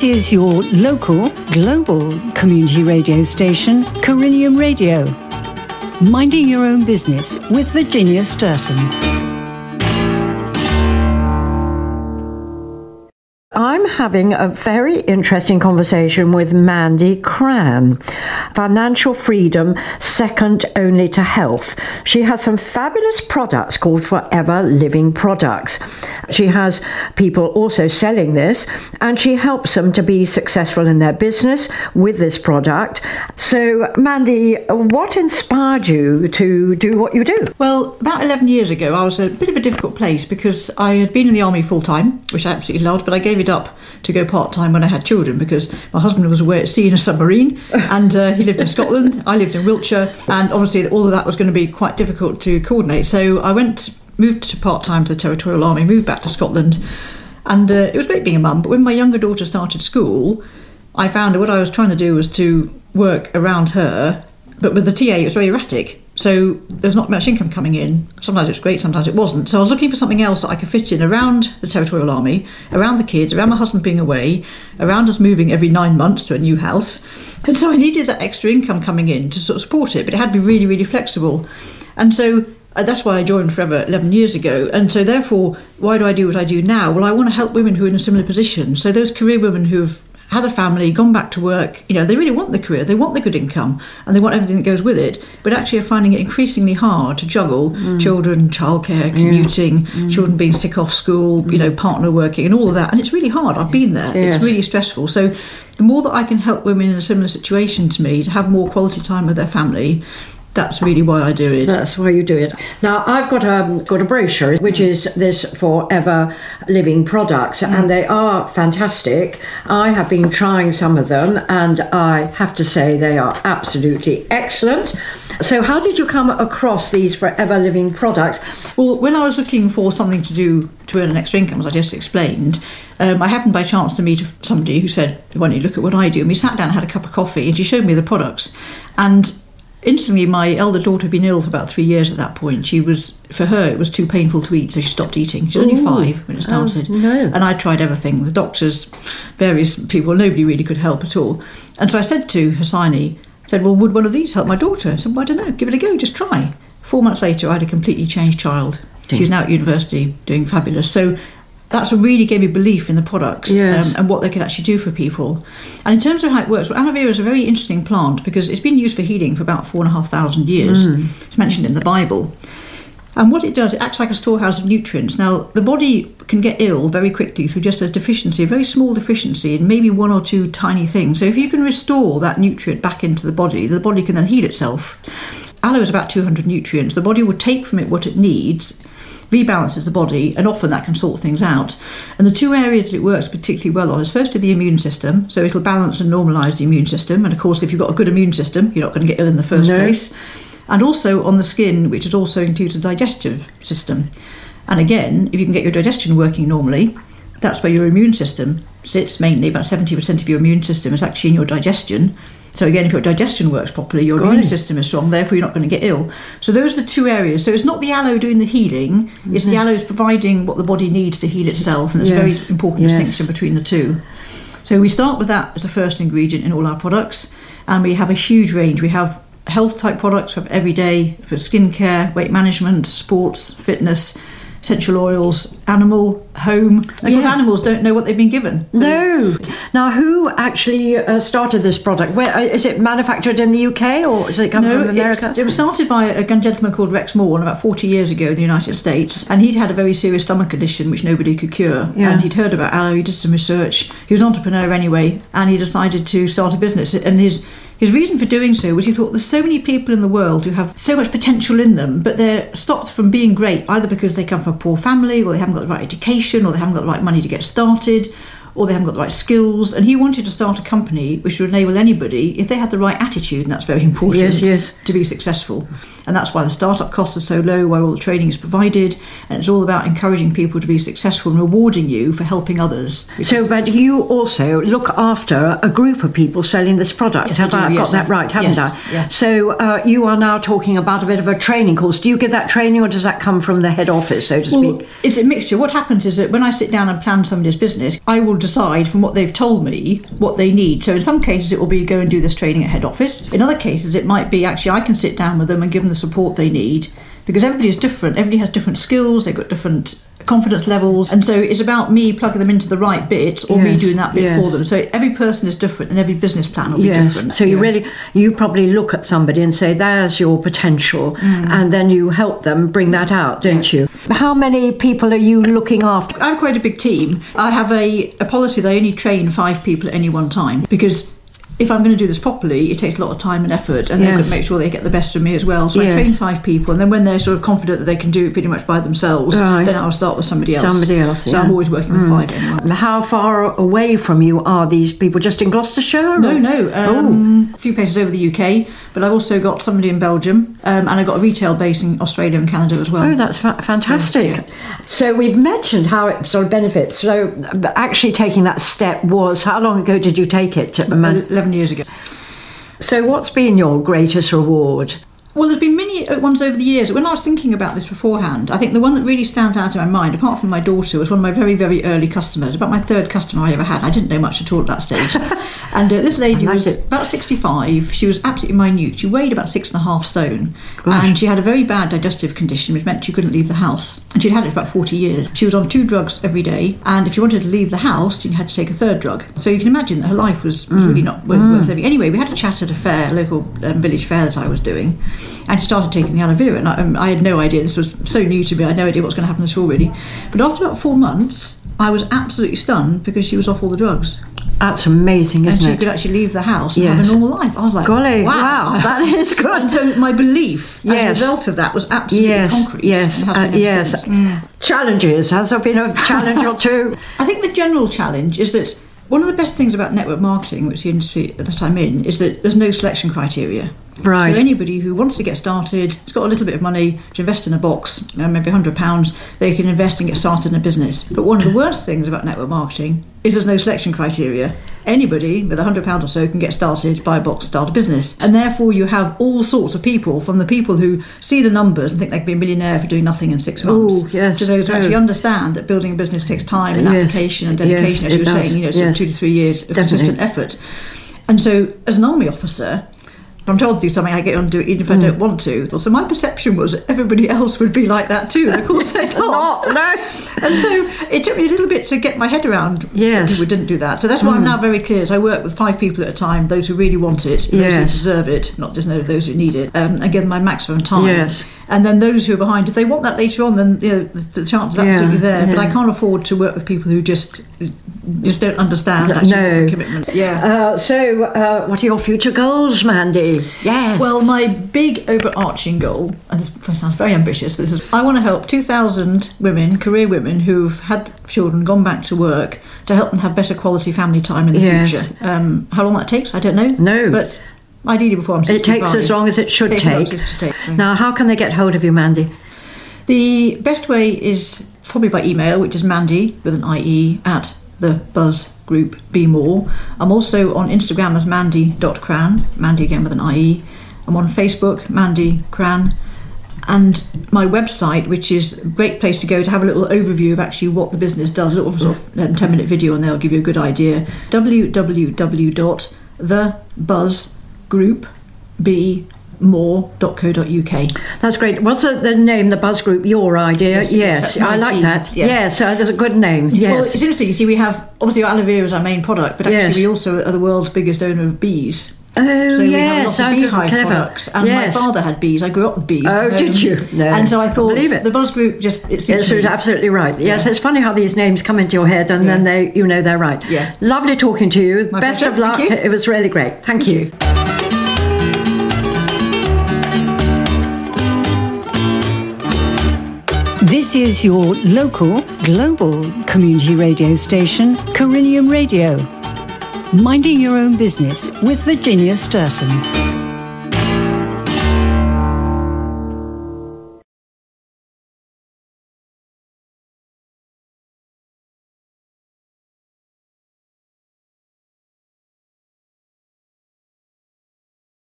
This is your local, global community radio station, Corinium Radio. Minding your own business with Virginia Sturton. I'm having a very interesting conversation with Mandie Cran. Financial freedom second only to health. She has some fabulous products called Forever Living Products. She has people also selling this and she helps them to be successful in their business with this product. So, Mandie, what inspired you to do what you do? Well, about 11 years ago, I was a bit of a difficult place because I had been in the army full time, which I absolutely loved, but I gave it up to go part time when I had children because my husband was away at sea in a submarine and uh, he lived in Scotland. I lived in Wiltshire, and obviously all of that was going to be quite difficult to coordinate. So I went, moved to part time to the Territorial Army, moved back to Scotland, and uh, it was great being a mum. But when my younger daughter started school, I found that what I was trying to do was to work around her, but with the TA, it was very erratic. So there was not much income coming in. Sometimes it was great, sometimes it wasn't. So I was looking for something else that I could fit in around the Territorial Army, around the kids, around my husband being away, around us moving every nine months to a new house. And so I needed that extra income coming in to sort of support it, but it had to be really, really flexible. And so uh, that's why I joined Forever 11 years ago. And so, therefore, why do I do what I do now? Well, I want to help women who are in a similar position. So, those career women who've had a family, gone back to work, you know, they really want the career, they want the good income, and they want everything that goes with it, but actually are finding it increasingly hard to juggle mm. children, childcare, commuting, yeah. mm. children being sick off school, mm. you know, partner working, and all of that. And it's really hard. I've been there. Yes. It's really stressful. So the more that I can help women in a similar situation to me to have more quality time with their family, that's really why I do it. That's why you do it. Now I've got a got a brochure which mm. is this forever living products, mm. and they are fantastic. I have been trying some of them, and I have to say they are absolutely excellent. So, how did you come across these forever living products? Well, when I was looking for something to do to earn an extra income, as I just explained, um, I happened by chance to meet somebody who said, "Why don't you look at what I do?" And we sat down, and had a cup of coffee, and she showed me the products, and Instantly, my elder daughter had been ill for about three years at that point. She was, for her, it was too painful to eat, so she stopped eating. She was only five when it oh, started. Oh, no. And I tried everything. The doctors, various people, nobody really could help at all. And so I said to Hassani, said, well, would one of these help my daughter? I said, well, I don't know, give it a go, just try. Four months later, I had a completely changed child. She's now at university doing fabulous. So that's what really gave me belief in the products yes. um, and what they could actually do for people. And in terms of how it works, well, aloe vera is a very interesting plant because it's been used for healing for about four and a half thousand years. Mm. It's mentioned in the Bible. And what it does, it acts like a storehouse of nutrients. Now, the body can get ill very quickly through just a deficiency, a very small deficiency in maybe one or two tiny things. So, if you can restore that nutrient back into the body, the body can then heal itself. Aloe is about 200 nutrients. The body will take from it what it needs rebalances the body, and often that can sort things out. And the two areas that it works particularly well on is first to the immune system, so it'll balance and normalise the immune system. And of course, if you've got a good immune system, you're not going to get ill in the first no. place. And also on the skin, which is also includes the digestive system. And again, if you can get your digestion working normally, that's where your immune system sits mainly. About 70% of your immune system is actually in your digestion. So again, if your digestion works properly, your immune system is strong. Therefore, you're not going to get ill. So those are the two areas. So it's not the aloe doing the healing; mm-hmm. it's the aloe is providing what the body needs to heal itself, and there's yes. a very important yes. distinction between the two. So we start with that as the first ingredient in all our products, and we have a huge range. We have health type products for everyday for skincare, weight management, sports, fitness essential oils, animal, home. Because yes. animals don't know what they've been given. So. No. Now, who actually uh, started this product? Where uh, is it manufactured in the UK or does it come no, from America? It was started by a gentleman called Rex Maughan about 40 years ago in the United States, and he'd had a very serious stomach condition which nobody could cure. Yeah. And he'd heard about aloe. He did some research. He was an entrepreneur anyway, and he decided to start a business. And his his reason for doing so was he thought there's so many people in the world who have so much potential in them, but they're stopped from being great either because they come from a poor family, or they haven't got the right education, or they haven't got the right money to get started, or they haven't got the right skills. And he wanted to start a company which would enable anybody, if they had the right attitude, and that's very important, yes, yes. to be successful. And that's why the startup costs are so low, why all the training is provided. And it's all about encouraging people to be successful and rewarding you for helping others. So, but you also look after a group of people selling this product. Yes, I Have do, I, got yes, that right, haven't yes, I? yeah. So, uh, you are now talking about a bit of a training course. Do you give that training or does that come from the head office, so to Well, speak? it's a mixture. What happens is that when I sit down and plan somebody's business, I will decide from what they've told me what they need. So in some cases, it will be go and do this training at head office. In other cases, it might be actually I can sit down with them and give them the support they need because everybody is different. Everybody has different skills. They've got different confidence levels, and so it's about me plugging them into the right bit or me doing that bit yes. for them. So every person is different, and every business plan will be Yes. different. So you Yeah. really, you probably look at somebody and say, "There's your potential," Mm. and then you help them bring that out, don't you? How many people are you looking after? I have quite a big team. I have a, a policy that I only train five people at any one time because if I'm going to do this properly, it takes a lot of time and effort, and they've got to make sure they get the best from me as well. So Yes. I train five people, and then when they're sort of confident that they can do it pretty much by themselves, Right. then I'll start with somebody else. Somebody else, So yeah. Mm. I'm always working with five anyway. How far away from you are these people? Just in Gloucestershire? No, or- no. Um, a few places over the UK, but I've also got somebody in Belgium, um, and I've got a retail base in Australia and Canada as well. Oh, that's fa- fantastic. Yeah, So we've mentioned how it sort of benefits. So actually taking that step was how long ago did you take it? Um, Eleven years ago. So what's been your greatest reward? Well, there's been many uh, ones over the years. When I was thinking about this beforehand, I think the one that really stands out in my mind, apart from my daughter, was one of my very, very early customers. About my third customer I ever had. I didn't know much at all at that stage. and uh, this lady like was it. about 65. She was absolutely minute. She weighed about six and a half stone. Gosh. And she had a very bad digestive condition, which meant she couldn't leave the house. And she'd had it for about 40 years. She was on two drugs every day. And if you wanted to leave the house, you had to take a third drug. So you can imagine that her life was, was really not worth, worth living. Anyway, we had a chat at a fair, a local um, village fair that I was doing. And she started taking the aloe vera. And I, um, I had no idea. This was so new to me. I had no idea what's going to happen at all, really. But after about four months, I was absolutely stunned because she was off all the drugs. That's amazing, isn't it she it? could actually leave the house and have a normal life. I was like, Golly, wow, wow, that is good. And so my belief yes. as Yes. a result of that was absolutely Yes, concrete. yes, and uh, yes. since. Challenges. Has there been a challenge or two? I think the general challenge is that one of the best things about network marketing, which the industry that I'm in, is that there's no selection criteria. Right. So anybody who wants to get started, has got a little bit of money to invest in a box, uh, maybe £100, they can invest and get started in a business. But one of the worst things about network marketing is there's no selection criteria. Anybody with £100 or so can get started, buy a box, start a business. And therefore you have all sorts of people, from the people who see the numbers and think they can be a millionaire for doing nothing in six months, Ooh, yes. to those who Oh. actually understand that building a business takes time and Yes. application and Yes, dedication, as you were does. saying, you know, sort Yes. of two to three years of Definitely. consistent effort. And so, as an army officer, I'm told to do something, I get on to do it even if I Mm. don't want to. So my perception was everybody else would be like that too. And of course they're not. Not, no. And so it took me a little bit to get my head around Yes. Mm. people didn't do that. So that's why I'm now very clear. Is I work with five people at a time, those who really want it, those who Yes. deserve it, not just those who need it, um, and give them my maximum time. Yes. And then those who are behind, if they want that later on, then you know the, the chance is Yeah, absolutely there. But. I can't afford to work with people who just just don't understand actually No. the commitment. Yeah. Uh, so, uh, what are your future goals, Mandie? Yes. Well, my big overarching goal, and this sounds very ambitious, but this is I want to help 2,000 women, career women, who've had children, gone back to work, to help them have better quality family time in the Yes. future. Um, how long that takes, I don't know. No. But ideally before I'm 65. it takes as long as it should Takes as long take. as it should take, so. Now, how can they get hold of you, Mandie? The best way is probably by email, which is Mandie with an IE at the Buzz Group Be More. I'm also on Instagram as Mandie.cran, Mandie again with an IE. I'm on Facebook, Mandie Cran. And my website, which is a great place to go to have a little overview of actually what the business does, a little sort of um, 10 minute video, and they'll give you a good idea. www.thebuzzgroupbmore.co.uk. That's great. What's the, the name, the Buzz Group? Your idea? Yes, Yes, yes, I like team. that. Yeah. Yes, uh, that's a good name. Well, Yes. it's interesting. You see, we have obviously aloe vera is our main product, but actually Yes. we also are the world's biggest owner of bees. oh, So we have yes, lots of beehive clever. products, and yes. my father had bees. I grew up with bees. Oh, did you? No, and so I thought it. the Buzz Group just it suits Yes, absolutely right. Yes, Yeah. it's funny how these names come into your head and then they, you know, they're right. Yeah. Lovely talking to you. My Best pleasure. of luck. It was really great. Thank, Thank you. you. This is your local, global community radio station, Corinium Radio. Minding your own business with Virginia Sturton.